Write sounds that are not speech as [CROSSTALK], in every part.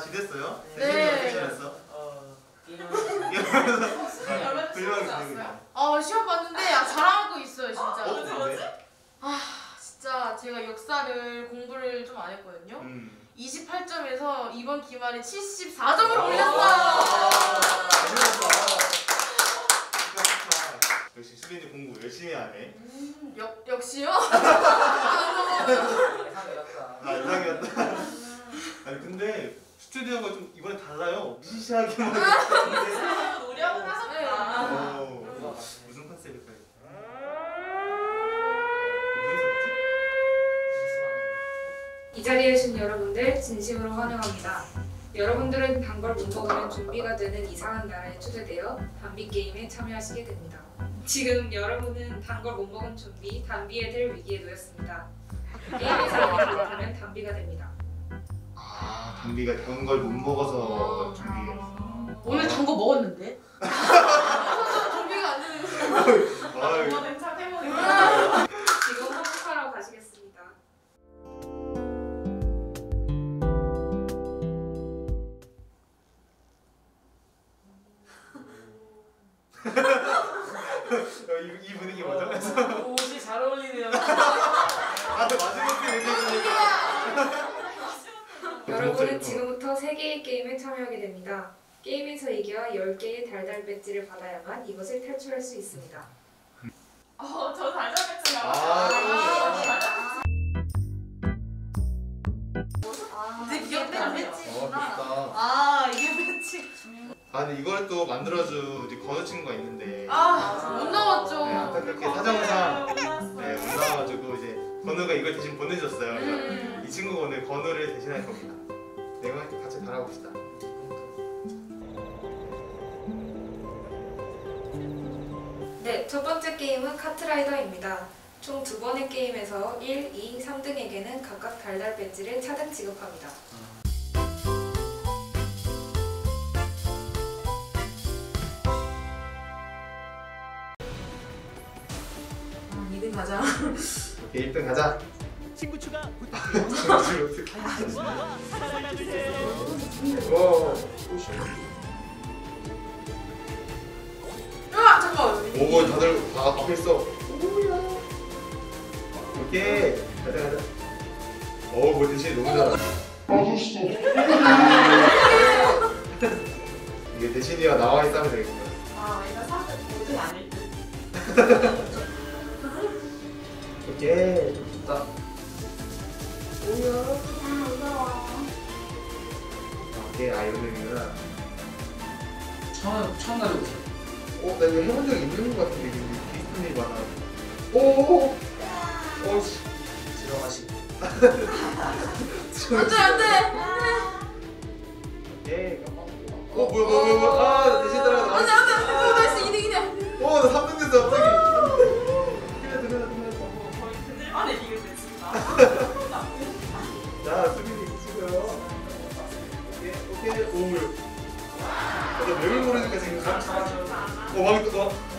잘 지냈어요? 네. 어떻게 지냈어? 어, 이런 훌륭하게 지내고 아 시험 봤는데 아, 잘하고 있어요 진짜. 어, 그래? 아 진짜 제가 역사를 공부를 좀 안 했거든요. 음. 28점에서 이번 기말에 74점을 올렸어요. 역시 수빈이 공부 열심히 하네. 음, 역 역시요? 예상이었다. 아, 이상이었다. 아니, 근데 스튜디오가 좀 이번에 달라요. 했는데. [LAUGHS] 노력은 하셨다. 어, 무슨 컨셉일까요? 이 자리에 오신 여러분들 진심으로 환영합니다. 여러분들은 단걸 못 먹으면 좀비가 되는 이상한 나라에 초대되어 단비 게임에 참여하시게 됩니다. 지금 여러분은 단걸 못 먹은 좀비 단비에 될 위기에 놓였습니다. 게임에서 이기지 못하면 단비가 됩니다. 아, 담비가 단 걸 못 먹어서 준비해. 오늘 단 거 먹었는데? [LAUGHS] 준비가 안 되는. 아유, 여러분은 지금부터 3개의 게임에 참여하게 됩니다. 게임에서 이겨야 10개의 달달 배지를 받아야만 이것을 탈출할 수 있습니다. 어, 저 달달 배지 아, 이제 기억도 안 했지. 어. 아 이게 배치. 아, 근데 이걸 또 만들어준 우리 건우 친구가 있는데. 아 못 나왔죠. 네, 안타깝게 사정상 네, 못 나와가지고 이제 건우가 이걸 대신 보내줬어요. 그래서 음. 이 친구가 오늘 건우를 대신할 겁니다. 바라봅시다. 네, 첫 번째 게임은 카트라이더입니다. 총 두 번의 게임에서 1, 2, 3등에게는 각각 달달 배지를 차등 지급합니다. 아, 2등 가자. 오케이, 1등 가자. 친구 추가 [LAUGHS] 친구 친구. 오, 아 잠깐. 오, 다들 다 앞에 있어. 오케이, 가자 가자. 오, 뭐 대신 너무 잘한다. 이게 대신이가 나와 있으면 되겠구나. 아, 이거 사실 모든 아닐 듯. [LAUGHS] 오케이, 아 이런 의미구나. 처음 처음 가져보세요. 어, 나 이거 해본 적 있는 것 같은데 근데 일이 많아. 오, 오, 씨. 들어가시. 안돼 안돼. 오케이. 어, 뭐야, 뭐야, 뭐야. 아, 나 대신 따라가. 안돼 안돼. nice 2등이네. 어, 나 오케이, 오케이, 오. 어, 나 맵을 모르니까 지금 감 잡아줘. 어, 망했다, 너.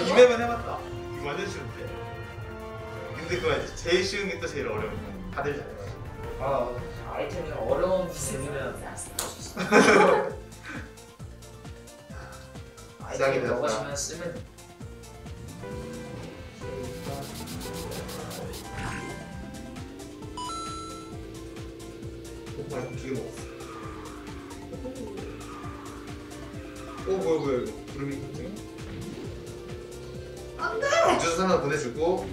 아, 2매만 해봤다. 이거 완전 쉬운데? 근데 그거 알지? 제일 쉬운 게 또 제일 어려운 거. 다들 잘해. 아, 아이템이 어려운 부분이면 아이템 되었다. 넣으시면 쓰면 정말 두개 먹었어. 오 뭐야 뭐야 이거 구름이 굉장히 안돼. 주스 하나 보내주고.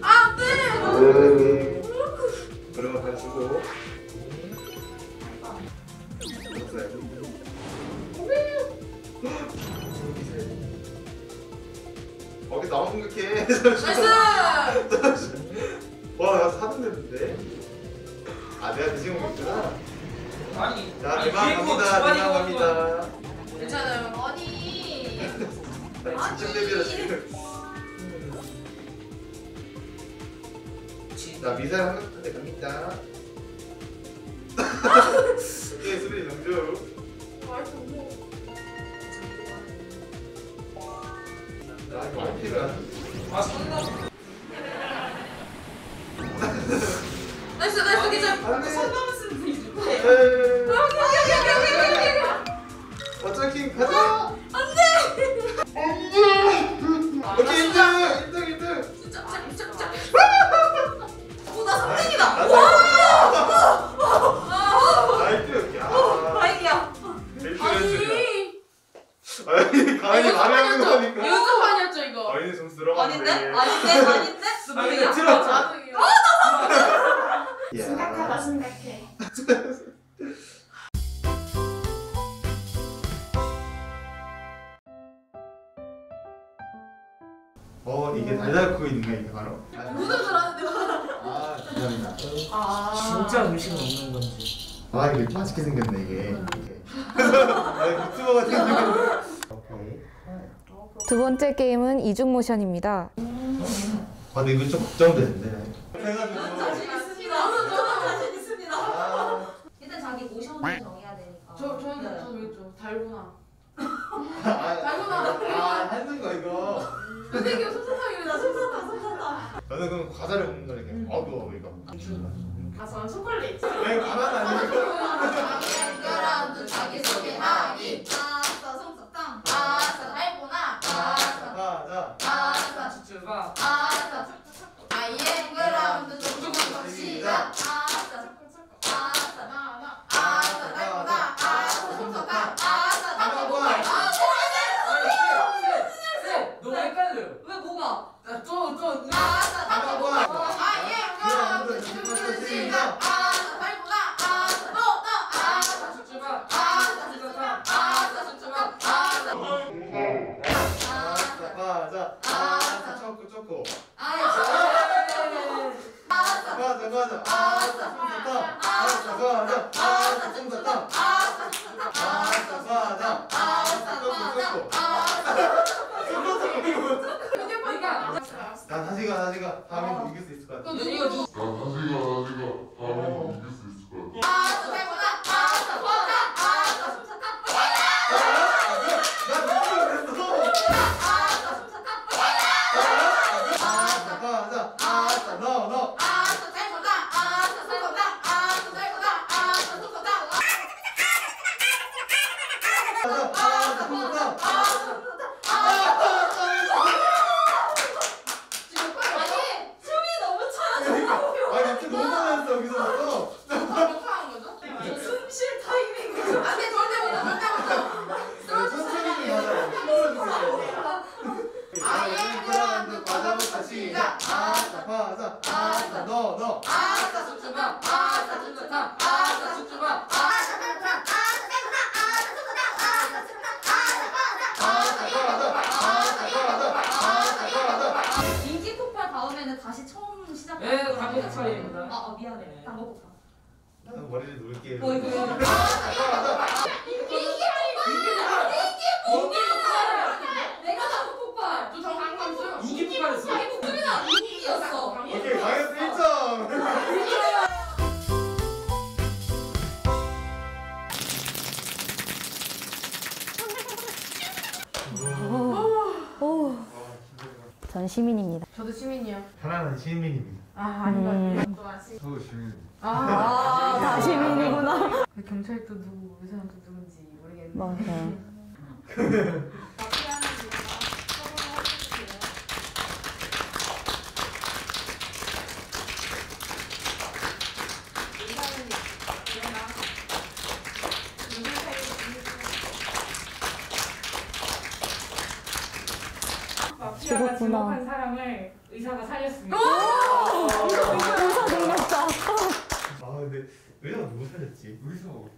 안돼. 그러면 다 주고. 어디 나만 공격해? Nice! 와, 나 사등 됐는데. 아, 내가 대신 공격했구나. 아니 자, 아니, 비행고 갑니다. 먹으면 갑니다. 나 직접 대비라 지금. 지- 자, 미사일 한대 갑니다. 예, 수빈이 정주. 나 이거 RP가. 아 손나 나이스 나이스 돼. 손 분이 누구예요? 에이. 여기 여기 여기 여기 여기. 어차피 가자. 어 이게 달달코인인가 이게 바로? 무슨 줄 아는데? 아 감사합니다. 아. 진짜 음식 먹는 건지 아 이게 맛있게 생겼네 이게. 아 유튜버 같은 생겼네. 오케이. 두 번째 게임은 이중 모션입니다. 아 근데 이거 좀 걱정되는데. 해가지고. 자신 있습니다. 저는 자신 있습니다. 아. 일단 자기 모션을 정해야 되니까. 저 저는 저 왜죠? 달고나. 아, 달고나. 아 하는 거 이거. 선생님 솜사탕이다 솜사탕 솜사탕. 저는 그럼 과자를 먹는 거니까. 아 그거 이거. 아 저는 초콜릿. 왜 가만 아니고? 앵 이길 수있 네 방금 차례입니다 아, 아 미안해. 네. 폭발. 나는 머리를 놓을게요. 뭐 이거? 내가 전 시민입니다. 저도 시민이요. 하나는 시민입니다. 아 아닌 것 같아요. 또 아시. 저도 시민. 아, 다 시민이구나. 그 경찰도 누구, 의사도 누군지 모르겠는데. 맞아요. [LAUGHS] 마피아는 누가 서로 해주세요. 의사는 일어나. 누굴 살리고 마피아가 죽었구나. 지목한 사람을 의사가 살렸습니다. 의사 능력자. 아 근데 의사가 누구 살렸지? 의사 어떻게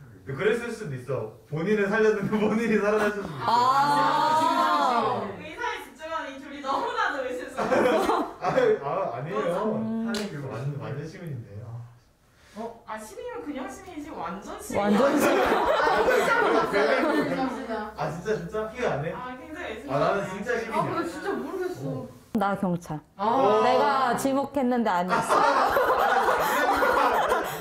하겠어? 그랬을 수도 있어. 본인을 살렸는데 본인이 살아날 수도 있어. 아. 의사에 집중하는 이 둘이 너무나도 의심스러워. [LAUGHS] 아, 아 아니에요. 음. 하는 게 완전 완전 시민인데. 아. 어? 아 시민이면 그냥 시민이지 완전 시민. 완전 시민. 감사합니다. 아 진짜 진짜 피가 안 해? 아. 아 나는 진짜 아, 시민이야. 근데 진짜 모르겠어. 나 경찰. 어. 내가 지목했는데 아니었어. [LAUGHS]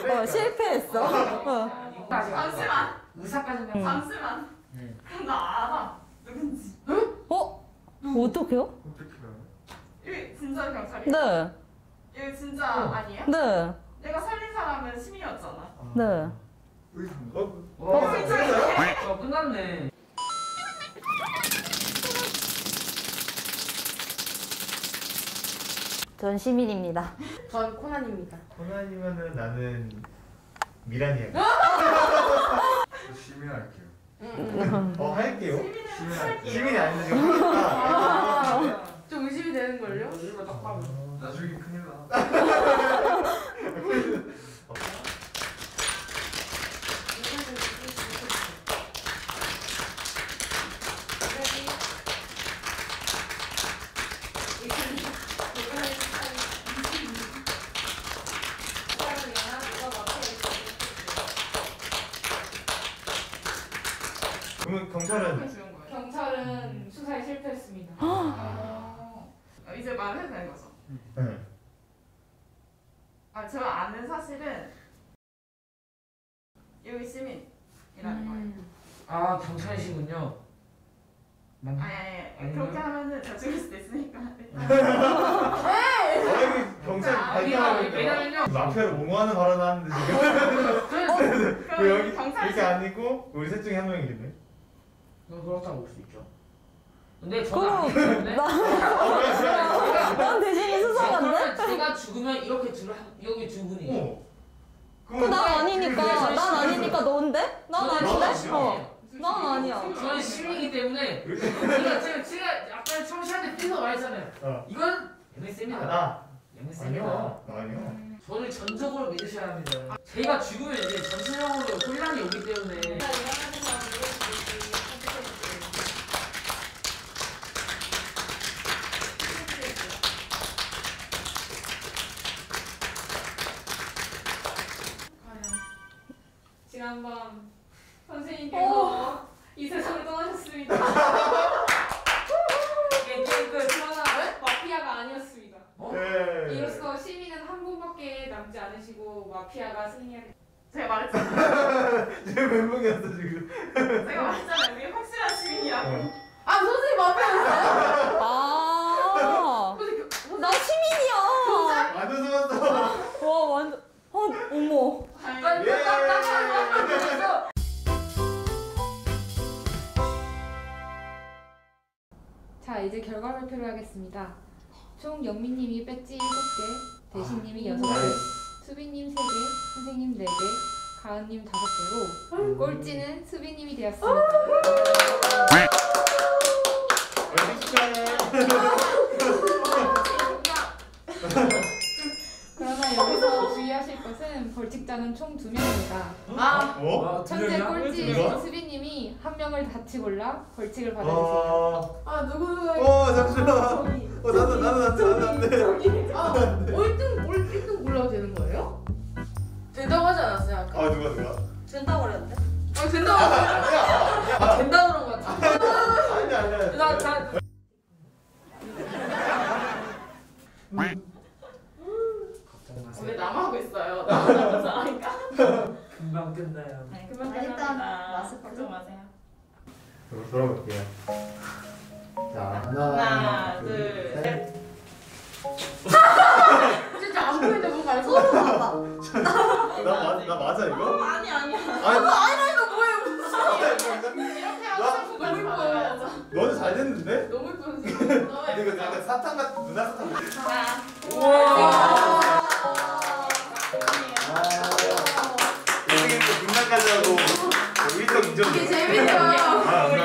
어, 실패했어. 어. 잠시만. 의사까지는 음. 잠시만. 네. 그럼 나 알아. 누군지. 어? 어떡해요? 어떻게 알아? 여기 진짜 경찰이야? 네. 여기 진짜 아니에요? 네. 내가 살린 사람은 시민이었잖아. 네. 어? 어, 어? 진짜요? 어, 끝났네. 전 시민입니다. 전 코난입니다. 코난이면은 나는 미란이야. 저 시민 할게요. 어 할게요. 시민은 할게요. 시민이 아닌데 지금 하니까. 좀 의심이 되는 걸요? 이거 딱 봐도. 나중에 큰일 나. 그러면 경찰은. 경찰은 수사에 실패했습니다. 어, 이제 말해도 되는 거죠? 네. 아 제가 아는 사실은 여기 시민이라는 거예요. 아, 경찰이시군요. 맞나? 아니 아니. 그렇게 하면은 저 죽을 수도 있으니까. [LAUGHS] 어 여기 경찰 아, 왜냐면요. 있다. 마피아를 옹호하는 발언을 하는데 지금 [LAUGHS] 왜 그럼 여기 경찰 이렇게 아니고 우리 셋 중에 한 명이겠네. 너 그렇다고 볼 수 있죠. 근데 그럼 저는 때문에. 난 대신에 수상한데? 그러면 제가 죽으면 이렇게 둘 여기 두 분이. 어. 그난 아니니까. 난 아니니까 너인데? 난 아닌데? 어. 난 아니야. 저는 시민이기 때문에 제가 제가 제가 아까 청시한테 삐서 말했잖아요. 어. 이건. 나 MS입니다. 아니야. 나 아니야. 저를 전적으로 믿으셔야 합니다. 제가 죽으면 이제 전체적으로 혼란이 오기 때문에 지난밤 선생님께서 이 세상을 떠나셨습니다. 예, 그 그러나 마피아가 아니었습니다. 네. 이로써 시민은 한 분밖에 남지 않으시고 마피아가 승리하게 제가 말했잖아요. [LAUGHS] 지금 멘붕이었어 지금. 자 이제 결과 발표를 하겠습니다. 총 영민님이 배지 7개, 대신님이 6개, 수빈님 3개, 선생님 4개, 가은님 5개로 꼴찌는 수빈님이 되었습니다. 축하해. [LAUGHS] 그러나 여기서 하실 것은 벌칙자는 총 2명입니다. 아, 어? 아, 두 현재 명이야? 꼴찌 누가? 수빈님이 한 명을 같이 골라 벌칙을 받아주세요. 어. 아, 누구? 어 잠시만. 어 나도 나도 나도 나도 안 돼. 아, 1등, 1등 골라도 되는 거예요? 된다고 하지 않았어요, 아까? 아 누가 누가? 된다고 그랬는데? 아, 된다고 하지 아, 된다고 그런 거 같아. 아니 아니. 나, 나, 왜 남하고 잘하니까. 금방 끝나요. 그만 일단 마스크 걱정 마세요. 돌아볼게요. 자 하나, 둘, 셋. [LAUGHS] 진짜 안 보이는데 뭔가 알고 서로 봐봐. 나, 맞, 나 맞아 이거? 아니 아니야. 아니 아이라이너 뭐예요? 이렇게 하고 너무 이뻐 너는 잘 됐는데? 너무 이쁘 근데 [LAUGHS] 이거 약간 사탕 같은 누나 사탕 같은 하나, 우와. 되게 재밌어. 아, 우리